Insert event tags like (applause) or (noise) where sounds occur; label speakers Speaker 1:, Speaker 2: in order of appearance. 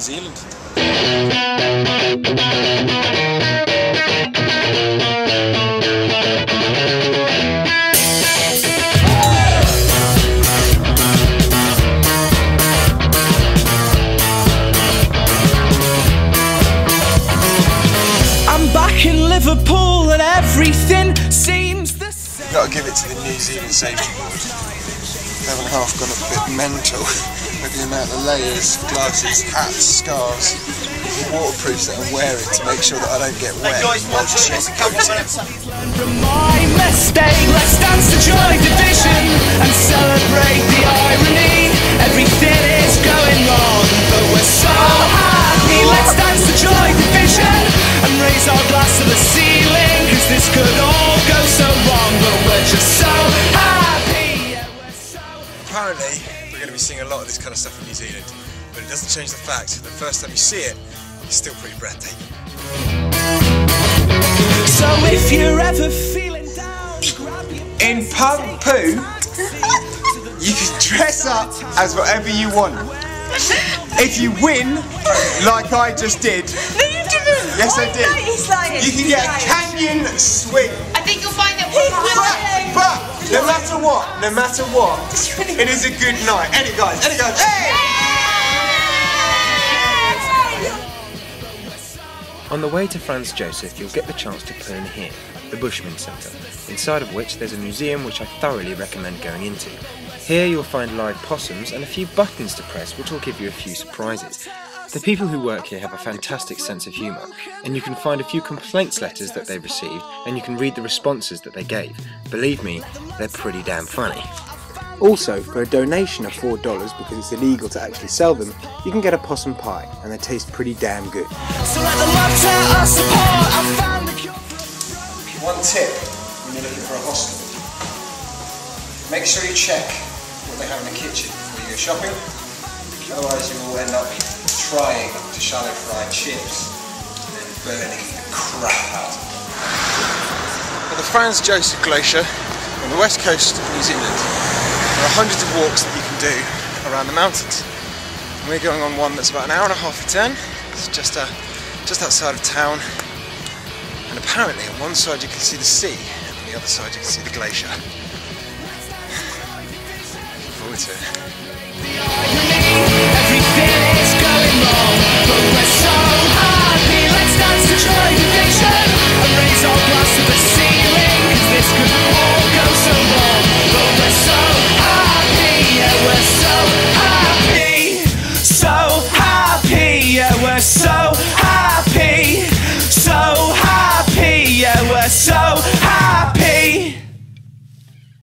Speaker 1: Zealand.
Speaker 2: I'm back in Liverpool and everything seems the same.
Speaker 1: Got to give it to the New Zealand Safety Board. They haven't half gone a bit mental (laughs) with the amount of layers, glasses, hats, scarves, waterproofs that I'm wearing to make sure that I don't get wet while chasing
Speaker 2: From my mistake, let's dance to Joy Division and celebrate the irony. Everything is going wrong, but we're so happy. Let's dance to Joy Division and raise our glass to the ceiling. Cause this could all go so wrong, but we're just so happy. Yeah, we're so
Speaker 1: Apparently, we're going to be seeing a lot of this kind of stuff in New Zealand, but it doesn't change the fact that the first time you see it, it's still pretty breathtaking.
Speaker 2: So if you're ever feeling down, grab your (laughs)
Speaker 3: In punk poo, (laughs) you can dress up as whatever you want. (laughs) If you win, like I just did,
Speaker 4: No, you didn't.
Speaker 3: Yes, I did.
Speaker 4: No, he's
Speaker 3: you can get a canyon swing.
Speaker 4: I think you'll find that
Speaker 3: But, but no matter what, no matter what, it is a good night. Any guys, any guys, hey!
Speaker 5: On the way to Franz Josef, you'll get the chance to turn here, the Bushman Centre, inside of which there's a museum which I thoroughly recommend going into. Here you'll find live possums and a few buttons to press which will give you a few surprises. The people who work here have a fantastic sense of humour, and you can find a few complaints letters that they received, and you can read the responses that they gave. Believe me, they're pretty damn funny. Also, for a donation of $4, because it's illegal to actually sell them, you can get a possum pie, and they taste pretty damn good.
Speaker 2: So let the love tear us apart. I found the cure.
Speaker 1: One tip when you're looking for a hostel make sure you check what they have in the kitchen before you go shopping. Otherwise, you will end up trying to shallow fry chips and then burning the crap out of them. The Franz Josef Glacier on the west coast of New Zealand, there are hundreds of walks that you can do around the mountains. And we're going on one that's about an hour and a half to ten. It's just, uh, just outside of town. And apparently on one side you can see the sea, and on the other side you can see the glacier. (laughs) Looking forward to it.